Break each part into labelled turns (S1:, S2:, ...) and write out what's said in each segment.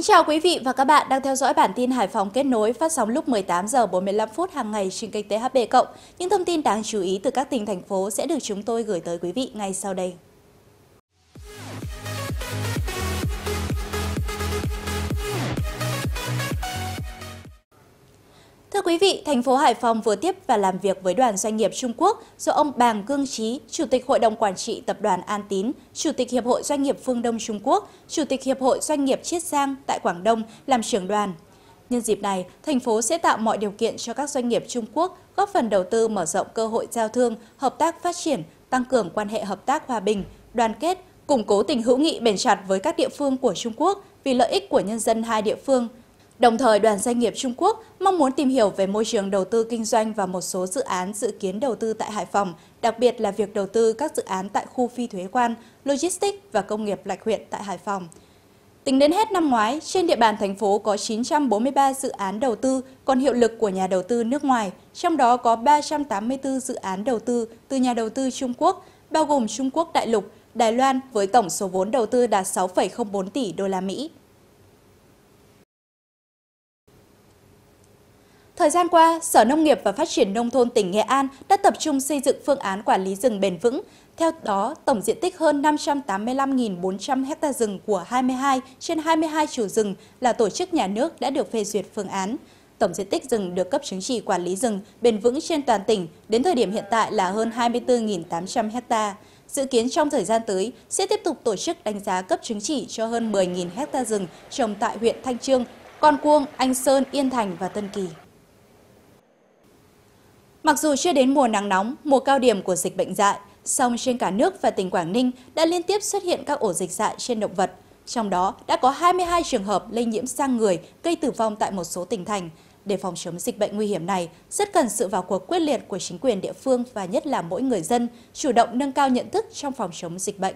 S1: Kính chào quý vị và các bạn đang theo dõi bản tin Hải Phòng kết nối phát sóng lúc 18 giờ 45 phút hàng ngày trên kênh THB cộng. Những thông tin đáng chú ý từ các tỉnh, thành phố sẽ được chúng tôi gửi tới quý vị ngay sau đây. Thưa quý vị, thành phố Hải Phòng vừa tiếp và làm việc với đoàn doanh nghiệp Trung Quốc do ông Bàng Cương Trí, Chủ tịch Hội đồng Quản trị Tập đoàn An Tín, Chủ tịch Hiệp hội Doanh nghiệp Phương Đông Trung Quốc, Chủ tịch Hiệp hội Doanh nghiệp Chiết Giang tại Quảng Đông làm trưởng đoàn. Nhân dịp này, thành phố sẽ tạo mọi điều kiện cho các doanh nghiệp Trung Quốc góp phần đầu tư mở rộng cơ hội giao thương, hợp tác phát triển, tăng cường quan hệ hợp tác hòa bình, đoàn kết, củng cố tình hữu nghị bền chặt với các địa phương của Trung Quốc vì lợi ích của nhân dân hai địa phương – Đồng thời, đoàn doanh nghiệp Trung Quốc mong muốn tìm hiểu về môi trường đầu tư kinh doanh và một số dự án dự kiến đầu tư tại Hải Phòng, đặc biệt là việc đầu tư các dự án tại khu phi thuế quan, logistics và công nghiệp lạch huyện tại Hải Phòng. Tính đến hết năm ngoái, trên địa bàn thành phố có 943 dự án đầu tư còn hiệu lực của nhà đầu tư nước ngoài, trong đó có 384 dự án đầu tư từ nhà đầu tư Trung Quốc, bao gồm Trung Quốc đại lục, Đài Loan với tổng số vốn đầu tư đạt 6,04 tỷ đô la Mỹ. Thời gian qua, Sở Nông nghiệp và Phát triển Nông thôn tỉnh Nghệ An đã tập trung xây dựng phương án quản lý rừng bền vững. Theo đó, tổng diện tích hơn 585.400 ha rừng của 22 trên 22 chủ rừng là tổ chức nhà nước đã được phê duyệt phương án. Tổng diện tích rừng được cấp chứng chỉ quản lý rừng bền vững trên toàn tỉnh đến thời điểm hiện tại là hơn 24.800 ha. Dự kiến trong thời gian tới sẽ tiếp tục tổ chức đánh giá cấp chứng chỉ cho hơn 10.000 ha rừng trồng tại huyện Thanh Trương, Con Cuông, Anh Sơn, Yên Thành và Tân Kỳ. Mặc dù chưa đến mùa nắng nóng, mùa cao điểm của dịch bệnh dại, song trên cả nước và tỉnh Quảng Ninh đã liên tiếp xuất hiện các ổ dịch dại trên động vật. Trong đó đã có 22 trường hợp lây nhiễm sang người gây tử vong tại một số tỉnh thành. Để phòng chống dịch bệnh nguy hiểm này, rất cần sự vào cuộc quyết liệt của chính quyền địa phương và nhất là mỗi người dân chủ động nâng cao nhận thức trong phòng chống dịch bệnh.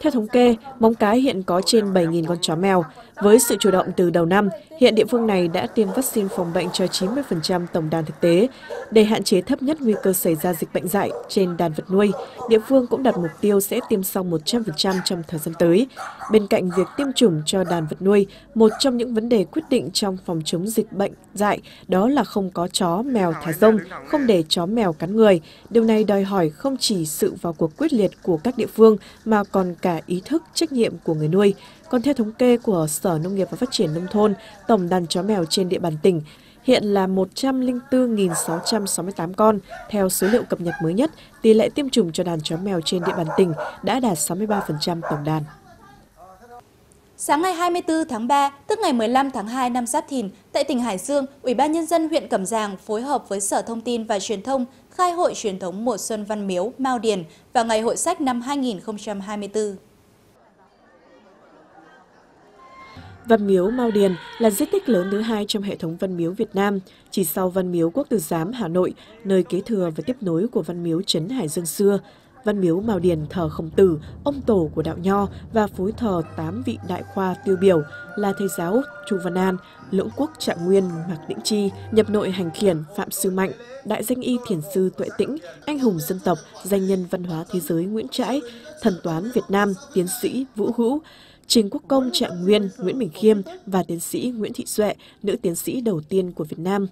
S2: Theo thống kê, Móng Cái hiện có trên 7.000 con chó mèo. Với sự chủ động từ đầu năm, hiện địa phương này đã tiêm vaccine phòng bệnh cho 90% tổng đàn thực tế. Để hạn chế thấp nhất nguy cơ xảy ra dịch bệnh dại trên đàn vật nuôi, địa phương cũng đặt mục tiêu sẽ tiêm xong 100% trong thời gian tới. Bên cạnh việc tiêm chủng cho đàn vật nuôi, một trong những vấn đề quyết định trong phòng chống dịch bệnh dại đó là không có chó, mèo thả rông, không để chó mèo cắn người. Điều này đòi hỏi không chỉ sự vào cuộc quyết liệt của các địa phương mà còn cả ý thức trách nhiệm của người nuôi. Còn theo thống kê của Sở Nông nghiệp và Phát triển Nông thôn, tổng đàn chó mèo trên địa bàn tỉnh hiện là 104.668 con. Theo số liệu cập nhật mới nhất, tỷ lệ tiêm chủng cho đàn chó mèo trên địa bàn tỉnh đã đạt 63% tổng đàn.
S1: Sáng ngày 24 tháng 3, tức ngày 15 tháng 2 năm Giáp Thìn, tại tỉnh Hải Dương, Ủy ban Nhân dân huyện Cẩm Giàng phối hợp với Sở Thông tin và Truyền thông khai hội truyền thống mùa xuân Văn Miếu, Mao Điền và Ngày hội sách năm 2024.
S2: Văn miếu Mao Điền là di tích lớn thứ hai trong hệ thống văn miếu Việt Nam, chỉ sau văn miếu Quốc tử giám Hà Nội, nơi kế thừa và tiếp nối của văn miếu Trấn Hải Dương xưa. Văn miếu Mao Điền thờ Khổng Tử, ông tổ của đạo Nho và phối thờ tám vị đại khoa tiêu biểu là thầy giáo Chu Văn An, lưỡng quốc trạng nguyên Mạc Đĩnh Chi, nhập nội hành khiển Phạm Sư Mạnh, đại danh y thiền sư Tuệ Tĩnh, anh hùng dân tộc, danh nhân văn hóa thế giới Nguyễn Trãi, thần toán Việt Nam, tiến sĩ Vũ Hữu, Trình Quốc Công Trạng Nguyên, Nguyễn Bình Khiêm và tiến sĩ Nguyễn Thị Duệ, nữ tiến sĩ đầu tiên của Việt Nam.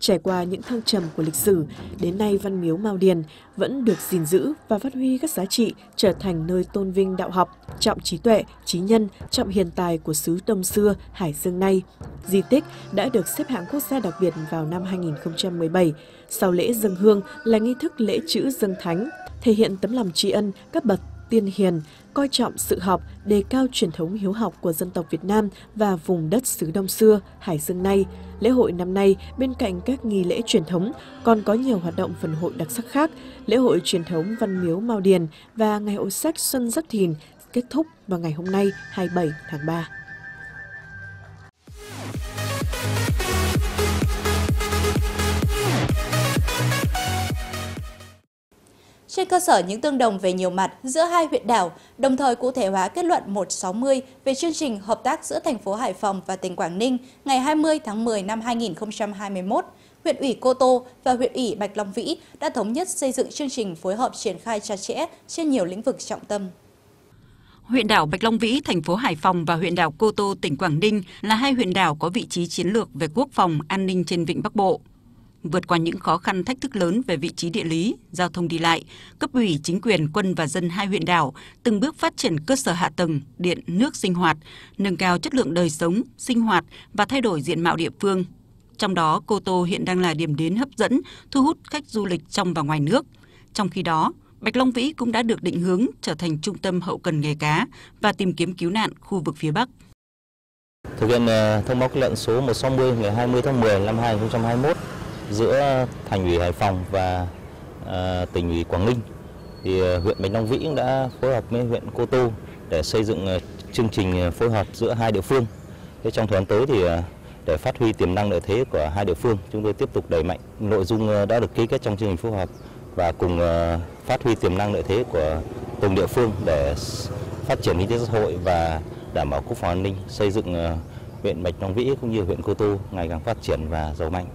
S2: Trải qua những thăng trầm của lịch sử, đến nay Văn Miếu Mao Điền vẫn được gìn giữ và phát huy các giá trị trở thành nơi tôn vinh đạo học, trọng trí tuệ, trí nhân, trọng hiền tài của xứ Đông xưa, Hải Dương nay. Di tích đã được xếp hạng quốc gia đặc biệt vào năm 2017. Sau lễ dân hương là nghi thức lễ chữ dân thánh, thể hiện tấm lòng tri ân các bậc tiên hiền, coi trọng sự học, đề cao truyền thống hiếu học của dân tộc Việt Nam và vùng đất xứ Đông xưa, Hải Dương nay. Lễ hội năm nay, bên cạnh các nghi lễ truyền thống, còn có nhiều hoạt động phần hội đặc sắc khác. Lễ hội truyền thống Văn Miếu Mao Điền và Ngày hội sách Xuân Giáp Thìn kết thúc vào ngày hôm nay 27 tháng 3.
S1: Trên cơ sở những tương đồng về nhiều mặt giữa hai huyện đảo, đồng thời cụ thể hóa kết luận 160 về chương trình hợp tác giữa thành phố Hải Phòng và tỉnh Quảng Ninh ngày 20 tháng 10 năm 2021, huyện ủy Cô Tô và huyện ủy Bạch Long Vĩ đã thống nhất xây dựng chương trình phối hợp triển khai chặt chẽ trên nhiều lĩnh vực trọng tâm.
S3: Huyện đảo Bạch Long Vĩ, thành phố Hải Phòng và huyện đảo Cô Tô, tỉnh Quảng Ninh là hai huyện đảo có vị trí chiến lược về quốc phòng, an ninh trên vịnh Bắc Bộ. Vượt qua những khó khăn thách thức lớn về vị trí địa lý, giao thông đi lại, cấp ủy chính quyền quân và dân hai huyện đảo từng bước phát triển cơ sở hạ tầng, điện, nước sinh hoạt, nâng cao chất lượng đời sống, sinh hoạt và thay đổi diện mạo địa phương. Trong đó, Cô Tô hiện đang là điểm đến hấp dẫn, thu hút khách du lịch trong và ngoài nước. Trong khi đó, Bạch Long Vĩ cũng đã được định hướng trở thành trung tâm hậu cần nghề cá và tìm kiếm cứu nạn khu vực phía Bắc.
S4: Thực hiện ờ, thông báo kết luận số 160 ngày 20 tháng 10 năm 2021 giữa thành ủy Hải Phòng và ờ, tỉnh ủy Quảng Ninh thì ờ, huyện Bạch Long Vĩ cũng đã phối hợp với huyện Cô Tô để xây dựng ờ, chương trình phối hợp giữa hai địa phương. Thế trong thời gian tới thì để phát huy tiềm năng lợi thế của hai địa phương, chúng tôi tiếp tục đẩy mạnh nội dung đã được ký kết trong chương trình phối hợp và cùng phát huy tiềm năng lợi thế của từng địa phương để phát triển kinh tế xã hội và đảm bảo quốc phòng an ninh, xây dựng huyện Bạch Long Vĩ cũng như huyện Cô Tô ngày càng phát triển và giàu mạnh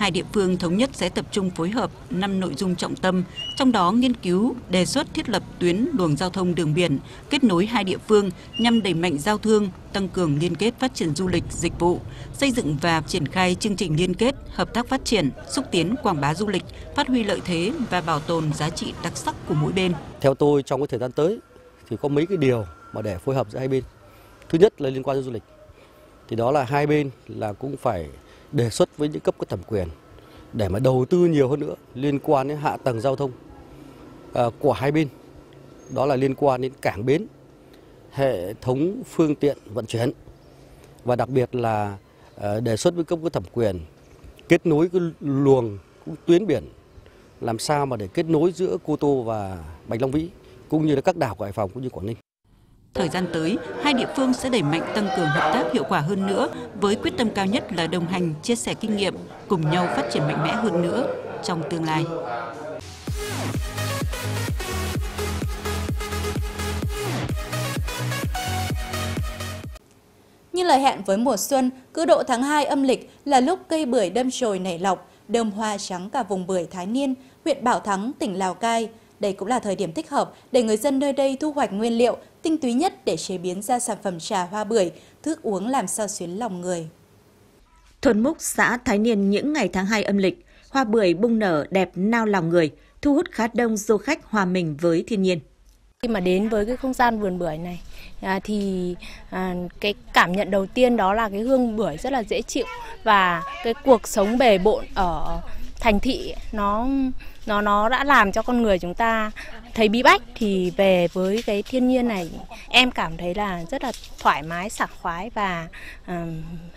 S3: hai địa phương thống nhất sẽ tập trung phối hợp năm nội dung trọng tâm, trong đó nghiên cứu, đề xuất thiết lập tuyến luồng giao thông đường biển kết nối hai địa phương nhằm đẩy mạnh giao thương, tăng cường liên kết phát triển du lịch, dịch vụ, xây dựng và triển khai chương trình liên kết, hợp tác phát triển, xúc tiến quảng bá du lịch, phát huy lợi thế và bảo tồn giá trị đặc sắc của mỗi bên.
S5: Theo tôi trong cái thời gian tới thì có mấy cái điều mà để phối hợp giữa hai bên. Thứ nhất là liên quan đến du lịch. Thì đó là hai bên là cũng phải đề xuất với những cấp có thẩm quyền để mà đầu tư nhiều hơn nữa liên quan đến hạ tầng giao thông à, của hai bên. Đó là liên quan đến cảng bến, hệ thống phương tiện vận chuyển và đặc biệt là à, đề xuất với cấp có thẩm quyền kết nối cái luồng tuyến biển làm sao mà để kết nối giữa Cô Tô và Bạch Long Vĩ cũng như là các đảo của Hải Phòng cũng như Quảng Ninh.
S3: Thời gian tới, hai địa phương sẽ đẩy mạnh tăng cường hợp tác hiệu quả hơn nữa với quyết tâm cao nhất là đồng hành, chia sẻ kinh nghiệm, cùng nhau phát triển mạnh mẽ hơn nữa trong tương lai.
S1: Như lời hẹn với mùa xuân, cứ độ tháng 2 âm lịch là lúc cây bưởi đâm chồi nảy lọc, đơm hoa trắng cả vùng bưởi Thái Niên, huyện Bảo Thắng, tỉnh Lào Cai. Đây cũng là thời điểm thích hợp để người dân nơi đây thu hoạch nguyên liệu tinh túy nhất để chế biến ra sản phẩm trà hoa bưởi, thức uống làm sao xuyến lòng người.
S6: Thôn Múc, xã Thái Niên những ngày tháng 2 âm lịch, hoa bưởi bung nở đẹp nao lòng người, thu hút khá đông du khách hòa mình với thiên nhiên.
S7: Khi mà đến với cái không gian vườn bưởi này à, thì à, cái cảm nhận đầu tiên đó là cái hương bưởi rất là dễ chịu và cái cuộc sống bề bộn ở thành thị nó nó nó đã làm cho con người chúng ta thấy bí bách thì về với cái thiên nhiên này em cảm thấy là rất là thoải mái sảng khoái và uh,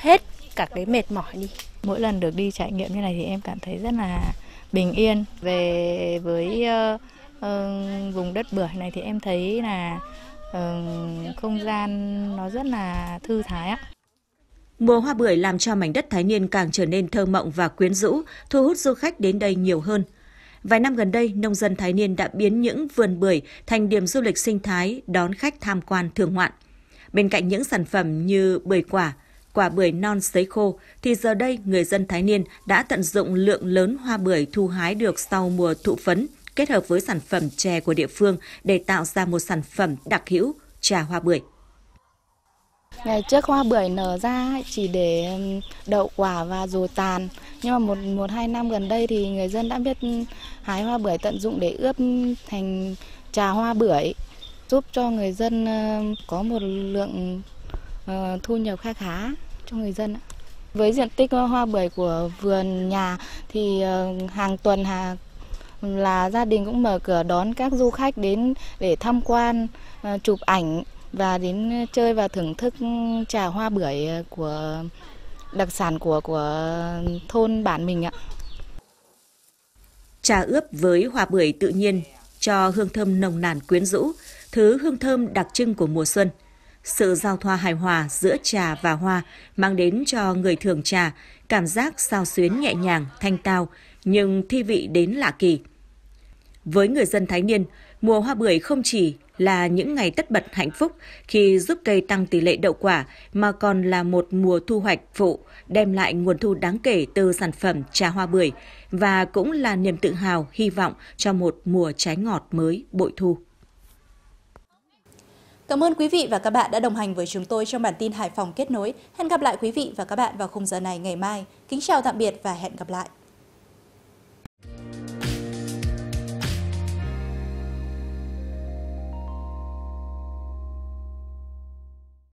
S7: hết cả cái mệt mỏi đi.
S8: Mỗi lần được đi trải nghiệm như này thì em cảm thấy rất là bình yên. Về với uh, uh, vùng đất bưởi này thì em thấy là uh, không gian nó rất là thư thái ạ.
S6: Mùa hoa bưởi làm cho mảnh đất Thái Niên càng trở nên thơ mộng và quyến rũ, thu hút du khách đến đây nhiều hơn. Vài năm gần đây, nông dân Thái Niên đã biến những vườn bưởi thành điểm du lịch sinh thái đón khách tham quan thường ngoạn. Bên cạnh những sản phẩm như bưởi quả, quả bưởi non sấy khô, thì giờ đây người dân Thái Niên đã tận dụng lượng lớn hoa bưởi thu hái được sau mùa thụ phấn, kết hợp với sản phẩm chè của địa phương để tạo ra một sản phẩm đặc hữu trà hoa bưởi.
S8: Ngày trước hoa bưởi nở ra chỉ để đậu quả và rồi tàn. Nhưng mà một, một hai năm gần đây thì người dân đã biết hái hoa bưởi tận dụng để ướp thành trà hoa bưởi giúp cho người dân có một lượng ờ, thu nhập khá khá cho người dân. Với diện tích hoa bưởi của vườn nhà thì ờ, hàng tuần hàng là gia đình cũng mở cửa đón các du khách đến để tham quan, ờ, chụp ảnh và đến chơi và thưởng thức trà hoa bưởi ờ, của đặc sản của của thôn bản mình ạ.
S6: Trà ướp với hoa bưởi tự nhiên cho hương thơm nồng nàn quyến rũ, thứ hương thơm đặc trưng của mùa xuân. Sự giao thoa hài hòa giữa trà và hoa mang đến cho người thưởng trà cảm giác sao xuyến nhẹ nhàng, thanh tao, nhưng thi vị đến lạ kỳ. Với người dân Thái Niên, mùa hoa bưởi không chỉ là những ngày tất bật hạnh phúc khi giúp cây tăng tỷ lệ đậu quả mà còn là một mùa thu hoạch phụ đem lại nguồn thu đáng kể từ sản phẩm trà hoa bưởi và cũng là niềm tự hào, hy vọng cho một mùa trái ngọt mới bội thu.
S1: Cảm ơn quý vị và các bạn đã đồng hành với chúng tôi trong bản tin Hải Phòng kết nối. Hẹn gặp lại quý vị và các bạn vào khung giờ này ngày mai. Kính chào tạm biệt và hẹn gặp lại.